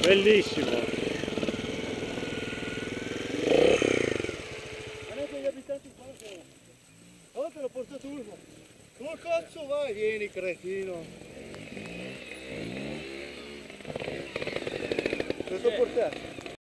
Bellissimo. Guardate gli abitanti qua che... Oh, te l'ho portato uno. Dove cazzo vai? Vieni, cretino. te per portato